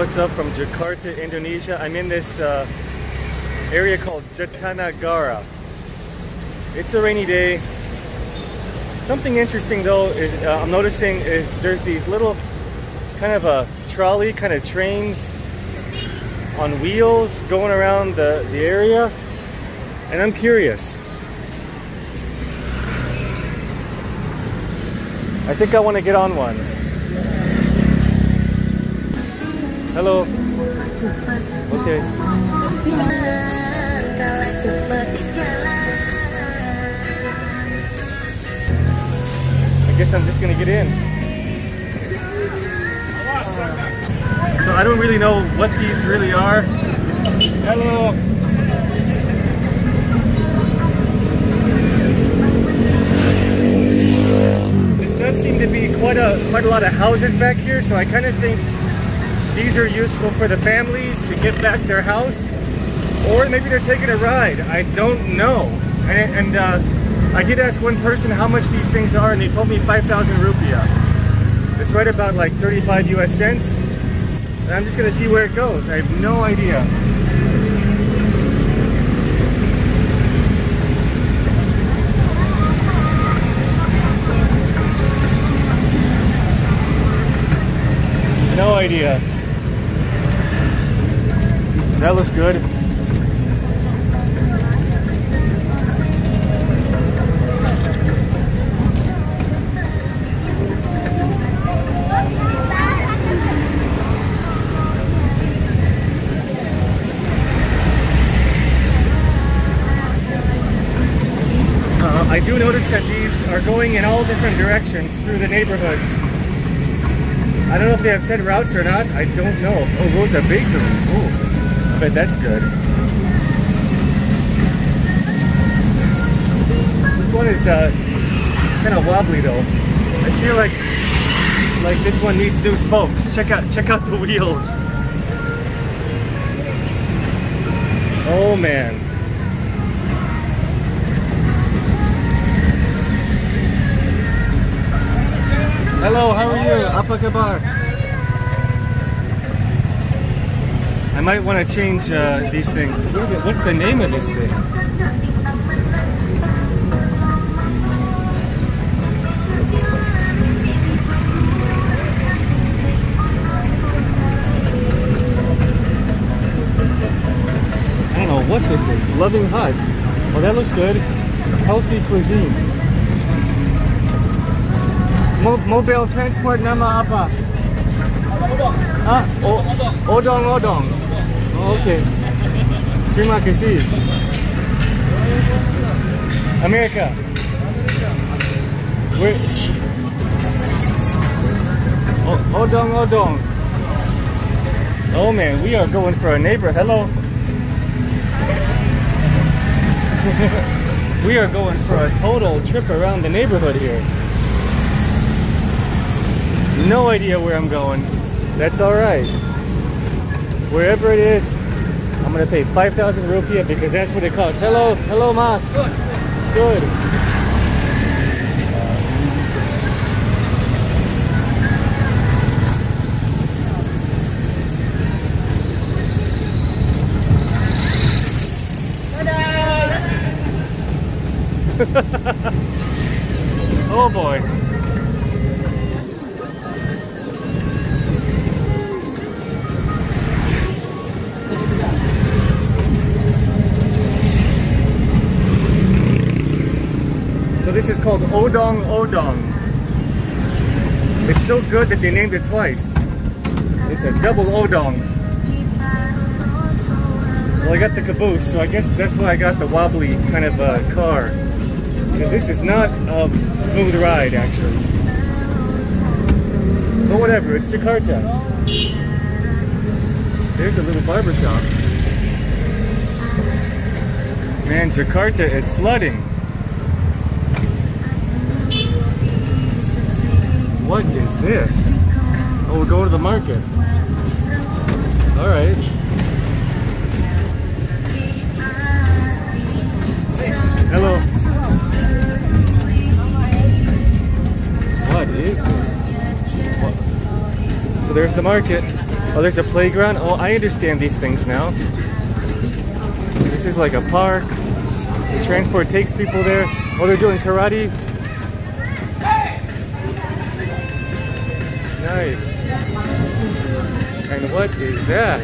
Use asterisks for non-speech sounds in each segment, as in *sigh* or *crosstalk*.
what's up from Jakarta, Indonesia. I'm in this uh, area called Jatinegara. It's a rainy day. Something interesting though is uh, I'm noticing is there's these little kind of a trolley kind of trains on wheels going around the, the area and I'm curious. I think I want to get on one. Hello. Okay. I guess I'm just gonna get in. So I don't really know what these really are. Hello. This does seem to be quite a quite a lot of houses back here, so I kind of think these are useful for the families to get back to their house, or maybe they're taking a ride. I don't know. And, and uh, I did ask one person how much these things are, and they told me 5,000 rupiah. It's right about like 35 US cents. And I'm just gonna see where it goes. I have no idea. No idea. That looks good. Uh, I do notice that these are going in all different directions through the neighborhoods. I don't know if they have set routes or not. I don't know. Oh, Rosa Bakery. Oh, I bet that's good. This one is uh, kind of wobbly though. I feel like like this one needs new spokes. Check out check out the wheels. Oh man. Hello, how are you? Apa kabar? I might want to change uh, these things. What's the name of this thing? I don't know what this is. Loving Hut. Oh, that looks good. Healthy cuisine. Mo mobile transport nama apa? Ah, odong odong. Oh, okay. Terima kasih. America. Wait. Oh, hold on, hold on. Oh man, we are going for a neighbor. Hello. *laughs* we are going for a total trip around the neighborhood here. No idea where I'm going. That's alright. Wherever it is, I'm gonna pay 5,000 rupiah because that's what it costs. Hello, hello, Mas. Good. *laughs* oh boy. This is called Odong Odong. It's so good that they named it twice. It's a double Odong. Well, I got the caboose, so I guess that's why I got the wobbly kind of uh, car. Because this is not a smooth ride, actually. But whatever, it's Jakarta. There's a little barber shop. Man, Jakarta is flooding. What is this? Oh, we'll go to the market. All right. Hello. What is this? What? So there's the market. Oh, there's a playground. Oh, I understand these things now. This is like a park. The transport takes people there. Oh, they're doing karate. Nice. And what is that?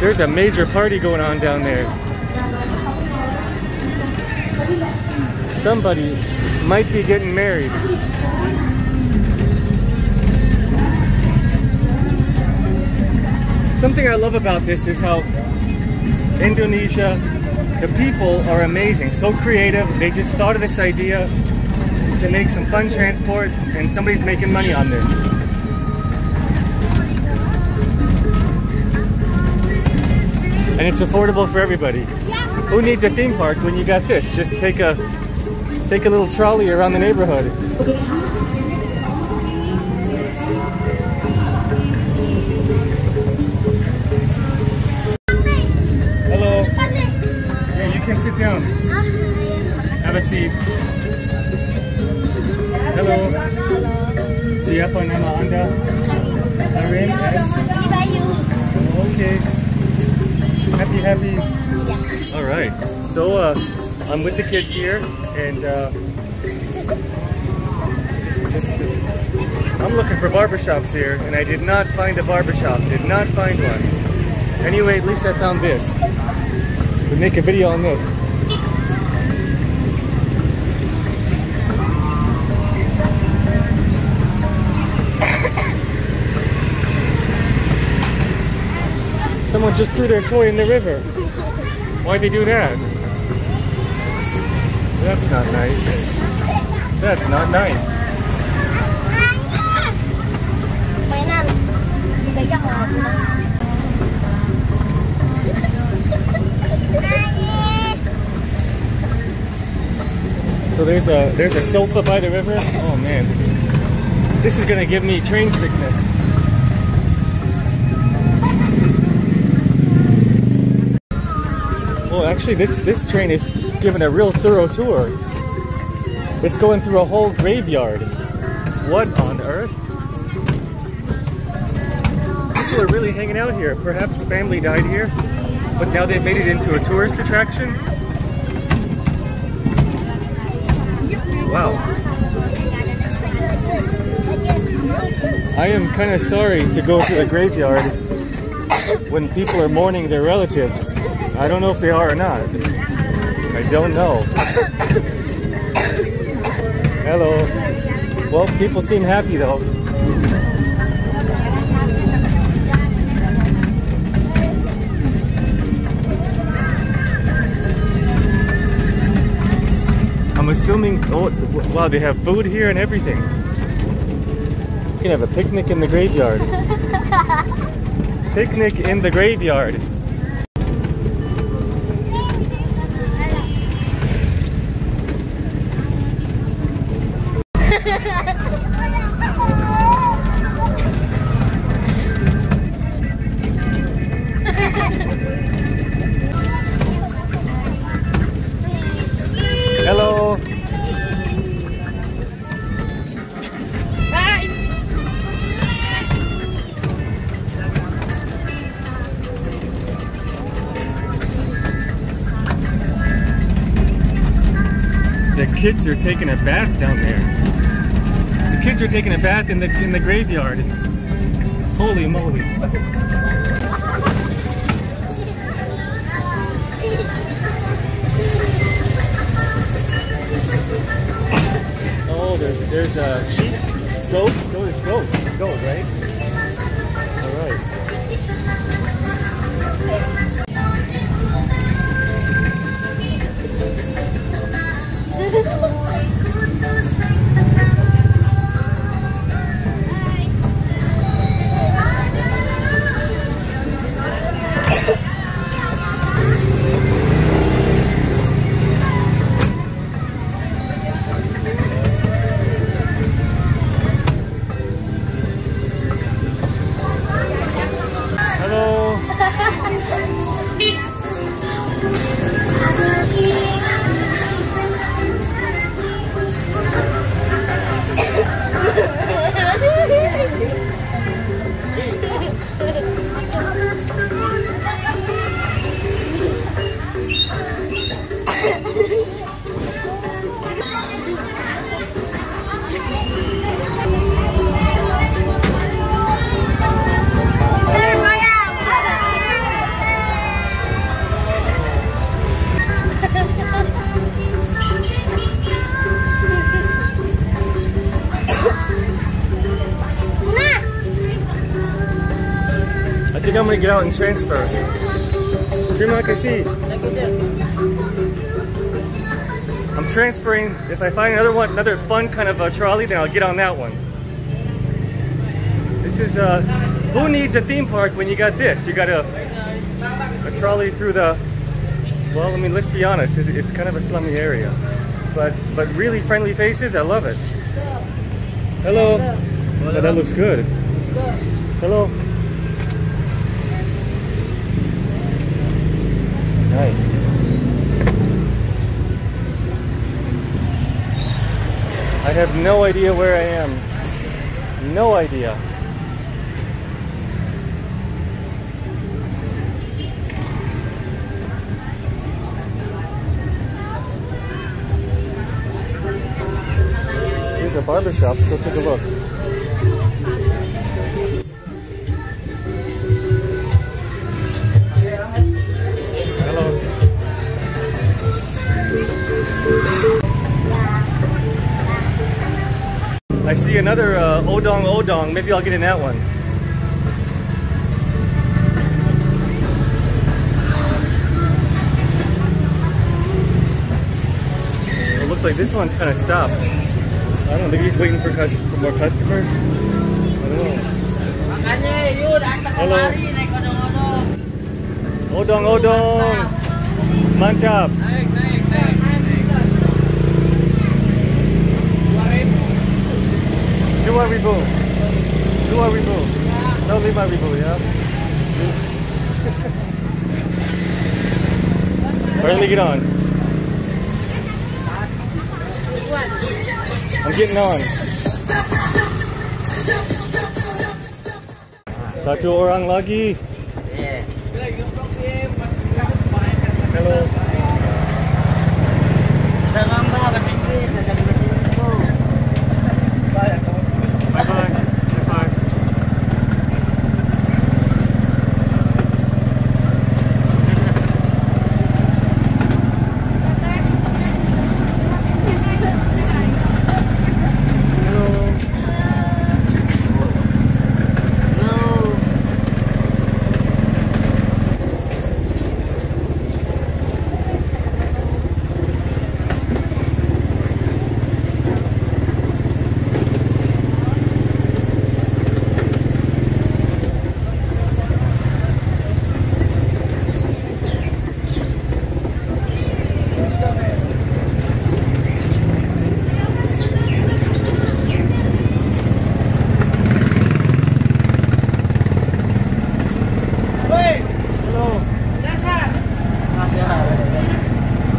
There's a major party going on down there. Somebody might be getting married. Something I love about this is how Indonesia, the people are amazing, so creative. They just thought of this idea to make some fun transport and somebody's making money on this. And it's affordable for everybody. Who needs a theme park when you got this? Just take a take a little trolley around the neighborhood. Hello. Yeah, you can sit down. Have a seat. Hello. Siapa nama Anda? Arin? Yes. Okay. Happy, happy. All right. So uh, I'm with the kids here, and uh, just, I'm looking for barbershops here, and I did not find a barbershop. Did not find one. Anyway, at least I found this. We make a video on this. Just threw their toy in the river. Why'd they do that? That's not nice. That's not nice. So there's a there's a sofa by the river. Oh man, this is gonna give me train sickness. Actually, this this train is giving a real thorough tour. It's going through a whole graveyard. What on earth? People are really hanging out here. Perhaps family died here, but now they've made it into a tourist attraction. Wow. I am kind of sorry to go to the graveyard when people are mourning their relatives. I don't know if they are or not. I don't know. Hello. Well, people seem happy though. I'm assuming, oh, wow, they have food here and everything. You can have a picnic in the graveyard. *laughs* picnic in the graveyard. Hello. The kids are taking a bath down there. Kids are taking a bath in the in the graveyard. Holy moly. Oh, there's there's a sheep, goat. No, there's goats. Goat, right? Out and transfer. Terima kasih. Thank you, sir. I'm transferring. If I find another one, another fun kind of a trolley, then I'll get on that one. This is uh, who needs a theme park when you got this? You got a a trolley through the. Well, I mean, let's be honest. It's, it's kind of a slummy area, but but really friendly faces. I love it. Hello. Oh, that looks good. Hello. Nice. I have no idea where I am. No idea. Here's a barber shop. Go take a look. I see another uh, Odong Odong. Maybe I'll get in that one. It looks like this one's kind of stopped. I don't know. Maybe he's waiting for, cus- for more customers. I don't know. Hello. Odong Odong. Mantap. Naik, naik, naik. Dua ribu. Dua ribu. No, lima ribu, ya. Alright, let me get on. I'm getting on. Satu orang lagi. Yeah. Hello. Salam ba, bahasa Inggris, nasa bahasa Inggris ko. Bye bye. Bye bye. Hello. No. Woi, Hello. dasar. Maaf ya, Pak.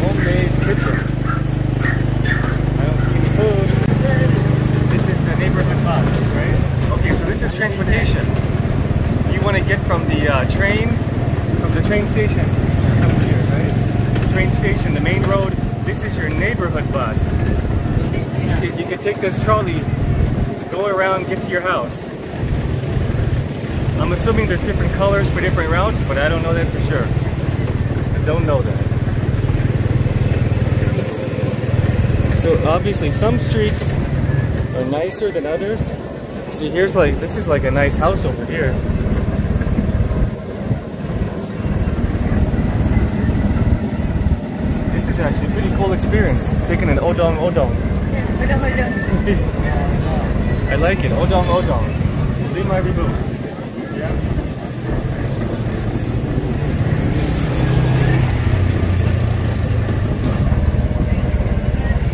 Homemade kitchen. I don't see any food. This is the neighborhood box, right? Okay, so this is transportation. You want to get from the uh, train, from the train station? Train station, the main road. This is your neighborhood bus. You you can take this trolley, go around, get to your house. I'm assuming there's different colors for different routes, but I don't know that for sure. I don't know that. So obviously some streets are nicer than others. See here's like this is like a nice house over here. This is actually a pretty cool experience. Taking an odong odong. *laughs* I like it. Odong odong. Lima ribu. Yeah.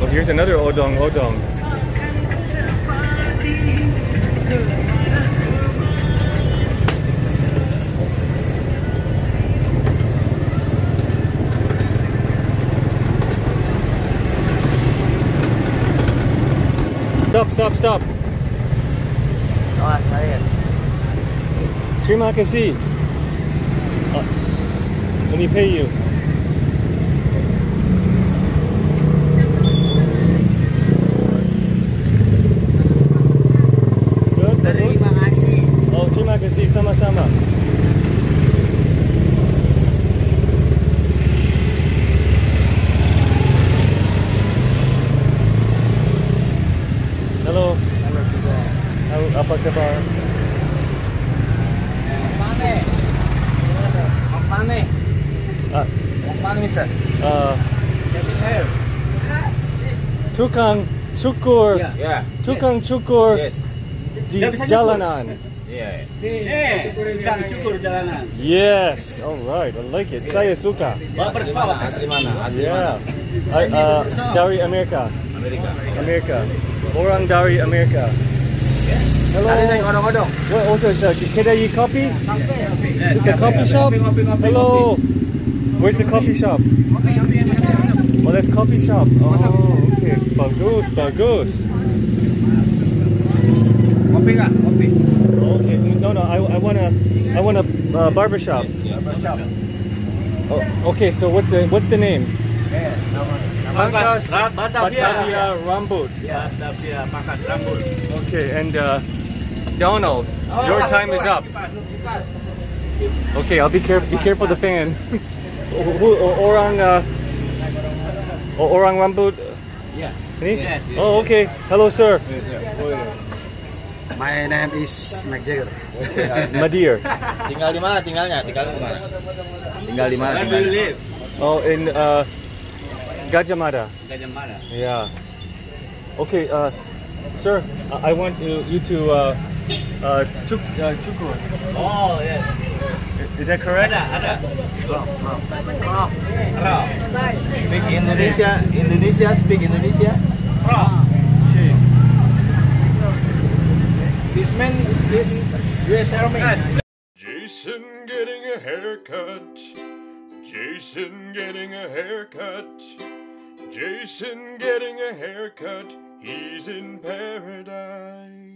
Oh, here's another odong odong. Stop, stop. Awas, saya. Terima kasih. Uh, let me pay you. Apa kabar? Pane. Pane. Ah. Pane, Mister. Uh, tukang cukur. Ya. Yeah. Tukang cukur Yes. di jalanan. Yeah. Eh, tukang cukur jalanan. Yes. All right. I like it. Saya suka. Asli mana? Asli mana? Asli Yeah. mana? Uh, dari Amerika. Amerika. Amerika. Orang dari Amerika. Hello. Ada naik odong-odong. What also is uh, kedai kopi? It's a coffee shop. Hello. Where's the coffee shop? Oh, that's coffee shop. Oh, okay. Bagus, bagus. Kopi nggak? Kopi. Okay. No, no. I, I want a, I want a uh, barber shop. Oh, okay. So what's the, what's the name? Pangkas Batavia Rambut. Ya, Batavia pangkas rambut. Okay, and uh, Donald, your time is up. Okay, I'll be careful. Be careful the fan. *laughs* Orang uh, orang rambut. Yeah. Ini? Yes, yes, Oh, okay. Hello, sir. My name is Mac Jagger. *laughs* Madir. Tinggal di mana? Tinggalnya? Tinggal di mana? Tinggal di mana? Tinggalnya? Oh, in uh, Gajah Mada. Gajah Mada. Yeah. Okay, uh, sir. I I want you, you to uh, uh, chuk, uh, chukur. Oh, yes. Is that correct? Ada, ada. Speak Indonesia. Indonesia. Speak Indonesia. This man is US Army. Jason getting a haircut. Jason getting a haircut. Jason getting a haircut. He's in paradise.